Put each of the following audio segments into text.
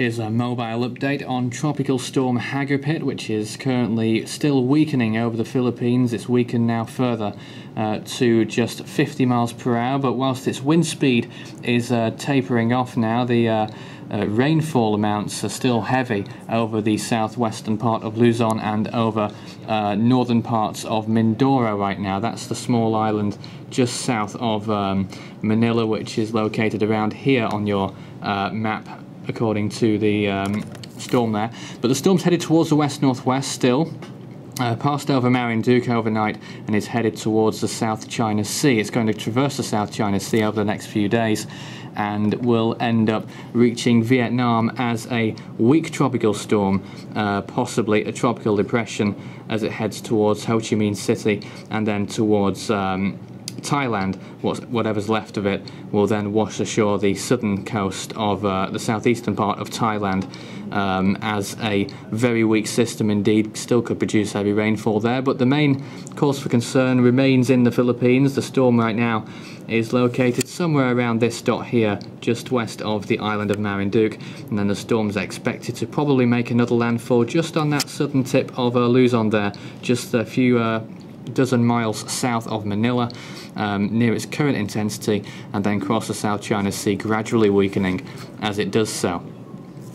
Here's a mobile update on Tropical Storm Hagupit, which is currently still weakening over the Philippines. It's weakened now further uh, to just 50 miles per hour, but whilst its wind speed is uh, tapering off now, the uh, uh rainfall amounts are still heavy over the southwestern part of Luzon and over uh, northern parts of Mindoro right now. That's the small island just south of um, Manila, which is located around here on your uh, map according to the um, storm there. But the storm's headed towards the west-northwest still. Uh, passed over Marinduque overnight and is headed towards the South China Sea. It's going to traverse the South China Sea over the next few days and will end up reaching Vietnam as a weak tropical storm, uh, possibly a tropical depression as it heads towards Ho Chi Minh City and then towards um, Thailand, whatever's left of it, will then wash ashore the southern coast of uh, the southeastern part of Thailand um, as a very weak system indeed. Still could produce heavy rainfall there, but the main cause for concern remains in the Philippines. The storm right now is located somewhere around this dot here, just west of the island of Marinduque, and then the storm's expected to probably make another landfall just on that southern tip of uh, Luzon there, just a few uh, dozen miles south of Manila um, near its current intensity and then cross the South China Sea, gradually weakening as it does so.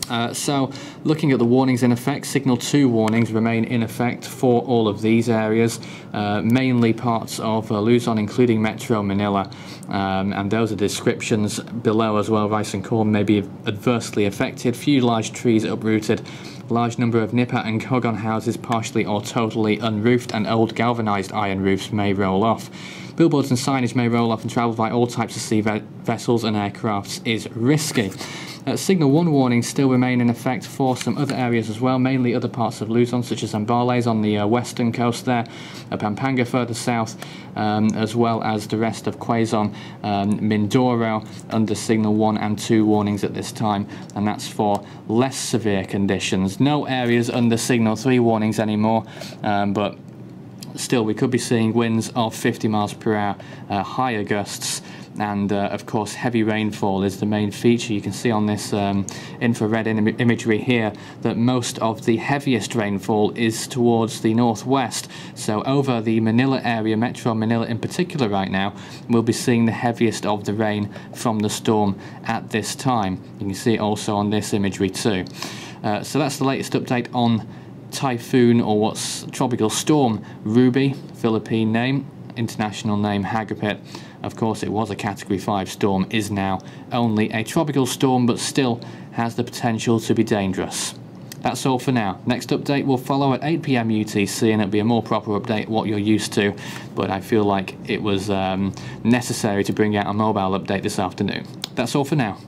Uh, so, looking at the warnings in effect, Signal 2 warnings remain in effect for all of these areas, uh, mainly parts of uh, Luzon, including Metro Manila. Um, and those are descriptions below as well. Rice and corn may be adversely affected, few large trees uprooted, large number of nipa and cogon houses partially or totally unroofed, and old galvanized iron roofs may roll off. Billboards and signage may roll off and travel by all types of sea ve vessels and aircrafts is risky. Uh, Signal 1 warnings still remain in effect for some other areas as well, mainly other parts of Luzon, such as Zambales on the uh, western coast there, uh, Pampanga further south, um, as well as the rest of Quezon, um, Mindoro, under Signal 1 and 2 warnings at this time, and that's for less severe conditions. No areas under Signal 3 warnings anymore, um, but still we could be seeing winds of 50 miles per hour, uh, higher gusts and uh, of course heavy rainfall is the main feature. You can see on this um, infrared Im imagery here that most of the heaviest rainfall is towards the northwest. So over the Manila area, Metro Manila in particular right now, we'll be seeing the heaviest of the rain from the storm at this time. You can see it also on this imagery too. Uh, so that's the latest update on typhoon or what's tropical storm Ruby, Philippine name, international name Hagupit. Of course, it was a Category 5 storm, is now only a tropical storm, but still has the potential to be dangerous. That's all for now. Next update will follow at 8pm UTC and it'll be a more proper update, what you're used to, but I feel like it was um, necessary to bring out a mobile update this afternoon. That's all for now.